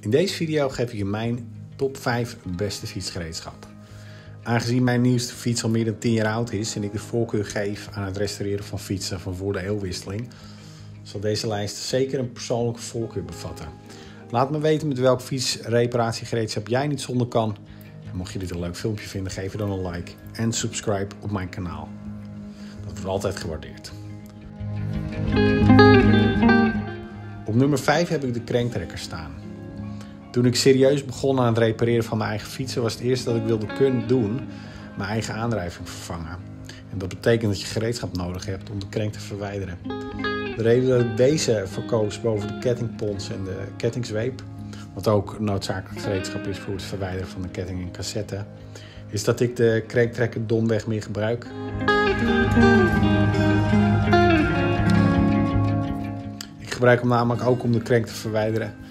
In deze video geef ik je mijn top 5 beste fietsgereedschap. Aangezien mijn nieuwste fiets al meer dan 10 jaar oud is en ik de voorkeur geef aan het restaureren van fietsen van voor de eeuwwisseling, zal deze lijst zeker een persoonlijke voorkeur bevatten. Laat me weten met welk fietsreparatiegereedschap jij niet zonder kan. En mocht je dit een leuk filmpje vinden, geef dan een like en subscribe op mijn kanaal. Dat wordt altijd gewaardeerd. Op nummer 5 heb ik de krenktrekker staan. Toen ik serieus begon aan het repareren van mijn eigen fietsen, was het eerste dat ik wilde kunnen doen mijn eigen aandrijving vervangen. En dat betekent dat je gereedschap nodig hebt om de krenk te verwijderen. De reden dat ik deze verkoos boven de kettingpons en de kettingzweep, wat ook noodzakelijk gereedschap is voor het verwijderen van de ketting en cassette, is dat ik de krenktrekker domweg meer gebruik. Ik gebruik hem namelijk ook om de krenk te verwijderen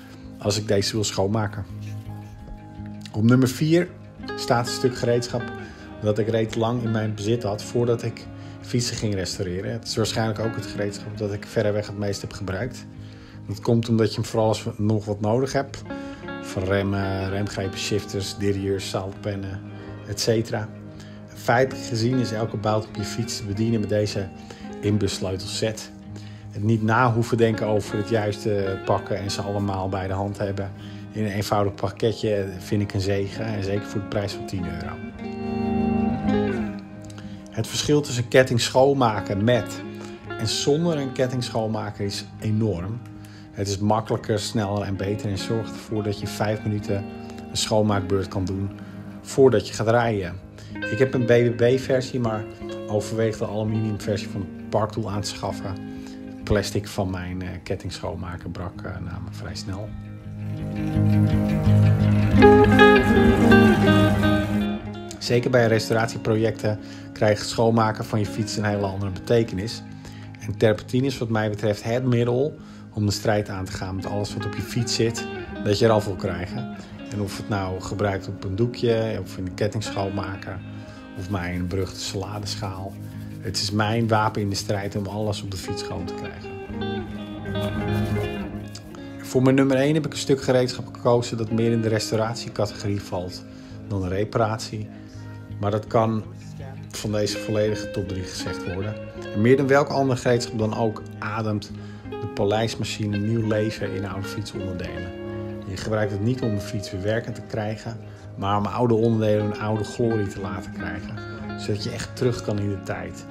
als ik deze wil schoonmaken. Op nummer 4 staat een stuk gereedschap dat ik reeds lang in mijn bezit had voordat ik fietsen ging restaureren. Het is waarschijnlijk ook het gereedschap dat ik verreweg het meest heb gebruikt. Dat komt omdat je hem vooral als nog wat nodig hebt. Van remmen, remgrepen, shifters, derailleurs, zaalpennen, etc. Feitelijk gezien is elke bout op je fiets te bedienen met deze inbussleutelset. Het niet na hoeven denken over het juiste pakken en ze allemaal bij de hand hebben. In een eenvoudig pakketje vind ik een zegen. En zeker voor de prijs van 10 euro. Het verschil tussen ketting schoonmaken met en zonder een ketting schoonmaken is enorm. Het is makkelijker, sneller en beter en zorgt ervoor dat je 5 minuten een schoonmaakbeurt kan doen voordat je gaat rijden. Ik heb een BBB-versie, maar overweeg de aluminium versie van de Parktool aan te schaffen. Het plastic van mijn uh, ketting schoonmaken brak uh, namelijk vrij snel. Zeker bij restauratieprojecten krijgt schoonmaken van je fiets een hele andere betekenis. En terpentine is wat mij betreft het middel om de strijd aan te gaan met alles wat op je fiets zit, dat je eraf wil krijgen. En of het nou gebruikt op een doekje, of in de ketting schoonmaken, of mijn beruchte saladeschaal. Het is mijn wapen in de strijd om alles op de fiets schoon te krijgen. Voor mijn nummer 1 heb ik een stuk gereedschap gekozen dat meer in de restauratiecategorie valt dan de reparatie. Maar dat kan van deze volledige top 3 gezegd worden. En meer dan welk ander gereedschap dan ook ademt de paleismachine nieuw leven in oude fietsonderdelen. Je gebruikt het niet om de fiets weer werkend te krijgen, maar om oude onderdelen een oude glorie te laten krijgen. Zodat je echt terug kan in de tijd.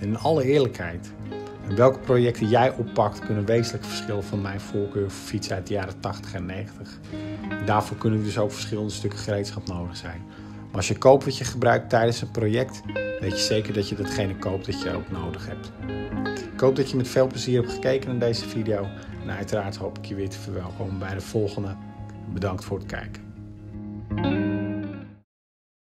In alle eerlijkheid, welke projecten jij oppakt kunnen wezenlijk verschillen van mijn voorkeur voor fietsen uit de jaren 80 en 90. Daarvoor kunnen dus ook verschillende stukken gereedschap nodig zijn. Maar als je koopt wat je gebruikt tijdens een project, weet je zeker dat je datgene koopt dat je ook nodig hebt. Ik hoop dat je met veel plezier hebt gekeken naar deze video. En uiteraard hoop ik je weer te verwelkomen bij de volgende. Bedankt voor het kijken.